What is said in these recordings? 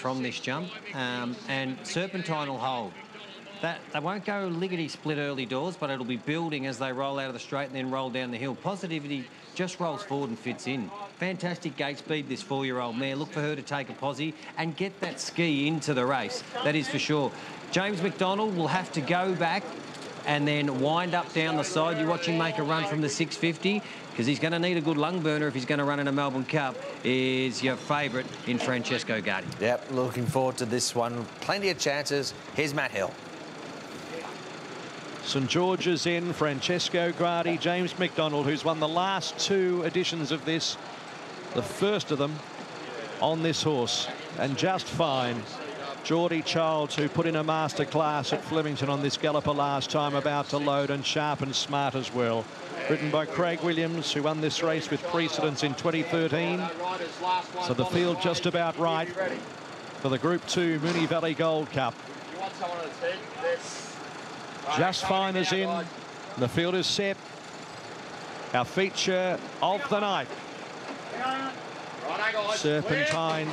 from this jump, um, and Serpentine will hold. That, they won't go liggity split early doors, but it'll be building as they roll out of the straight and then roll down the hill. Positivity just rolls forward and fits in. Fantastic gate speed, this four-year-old mare. Look for her to take a posse and get that ski into the race. That is for sure. James McDonald will have to go back and then wind up down the side. You watch him make a run from the 650 because he's going to need a good lung burner if he's going to run in a Melbourne Cup, is your favourite in Francesco Guardi. Yep, looking forward to this one. Plenty of chances. Here's Matt Hill. St George's in, Francesco Guardi, James McDonald, who's won the last two editions of this, the first of them on this horse, and just fine. Geordie Childs, who put in a masterclass at Flemington on this galloper last time, about to load and sharp and smart as well. Written by Craig Williams, who won this race with precedence in 2013. So the field just about right for the Group 2 Moonee Valley Gold Cup. Just fine as in. The field is set. Our feature of the night. Serpentine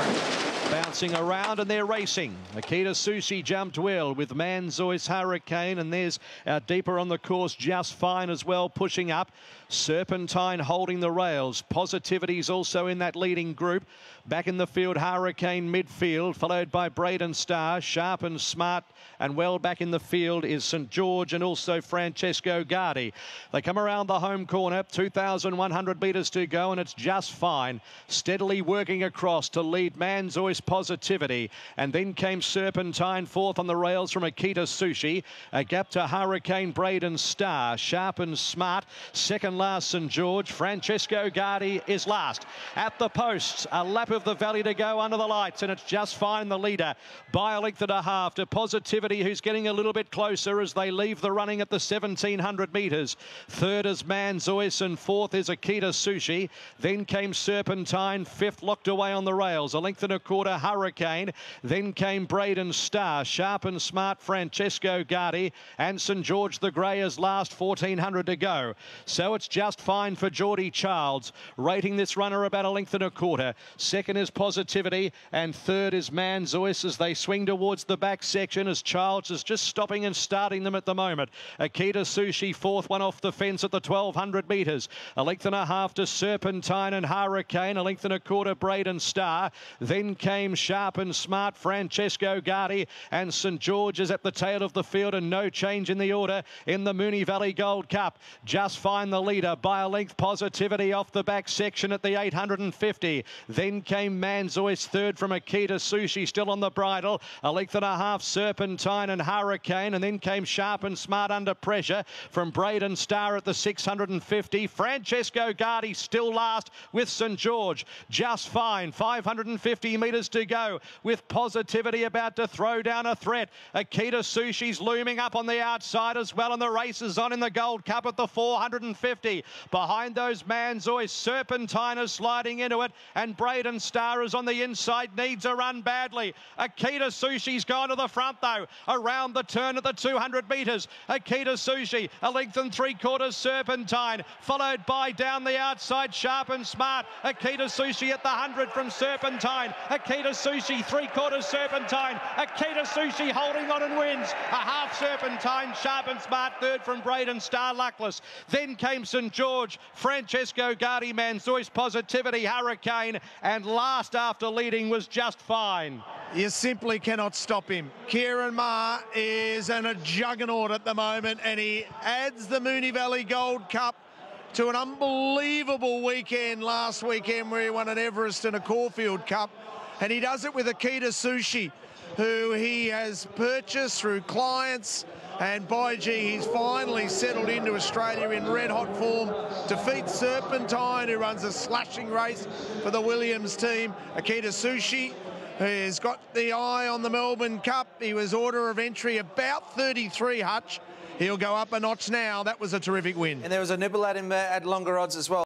bouncing around and they're racing. Okita Soushi jumped well with Manzoice Hurricane and there's our deeper on the course just fine as well pushing up. Serpentine holding the rails. Positivity's also in that leading group. Back in the field, Hurricane midfield, followed by Braden Star. Sharp and smart and well back in the field is St George and also Francesco Guardi. They come around the home corner, 2,100 metres to go, and it's just fine. Steadily working across to lead Manzoice Positivity. And then came Serpentine fourth on the rails from Okita Soushi. A gap to Hurricane Braden Star. Sharp and smart. Second last St George. Francesco Guardi is last. At the posts, a lap of the valley to go under the lights, and it's just fine the leader by a length and a half to Positivity, who's getting a little bit closer as they leave the running at the 1700 metres. Third is Manzoice, and fourth is Okita Soushi. Then came Serpentine, fifth locked away on the rails, a length and a quarter Hurricane. Then came Braden Star, sharp and smart Francesco Guardi, and St George the Grey as last 1400 to go. So it's just fine for Geordie Childs, rating this runner about a length and a quarter. Second is Positivity, and third is Manzoice as they swing towards the back section as Childs is just stopping and starting them at the moment. Okita Soushi, fourth one off the fence at the 1200 metres. A length and a half to Serpentine and Hurricane, a length and a quarter Braden Star. Then came Sharp and Smart Francesco Guardi, and St George is at the tail of the field, and no change in the order in the Moonee Valley Gold Cup. Just fine the leader by a length positivity off the back section at the 850. Then came Manzoice third from Okita Soushi, still on the bridle. A length and a half Serpentine and Hurricane, and then came Sharp and Smart under pressure from Braden Star at the 650. Francesco Guardi still last with St George. Just fine. 550 metres to go with Positivity about to throw down a threat. Okita Soushi's looming up on the outside as well, and the race is on in the Gold Cup at the 450. Behind those Manzoy, Serpentine is sliding into it, and Braden Star is on the inside, needs a run badly. Okita Soushi's gone to the front though, around the turn at the 200 metres. Okita Soushi, a length and three quarters Serpentine, followed by down the outside, Sharp and Smart. Okita Soushi at the 100 from Serpentine. Okita Soushi, three quarters Serpentine. Okita Soushi holding on and wins. A half Serpentine, Sharp and Smart, third from Braden Star Luckless. Then came St George, Francesco Guardi, Manzoice Positivity, Hurricane, and last after leading was just fine. You simply cannot stop him. Ciaron Maher is in a juggernaut at the moment, and he adds the Moonee Valley Gold Cup to an unbelievable weekend last weekend where he won an Everest and a Caulfield Cup. And he does it with Okita Soushi, who he has purchased through clients. And by gee, he's finally settled into Australia in red hot form. Defeats Serpentine, who runs a slashing race for the Williams team. Okita Soushi has got the eye on the Melbourne Cup. He was order of entry about 33 Hutch. He'll go up a notch now. That was a terrific win. And there was a nibble at him uh, at longer odds as well.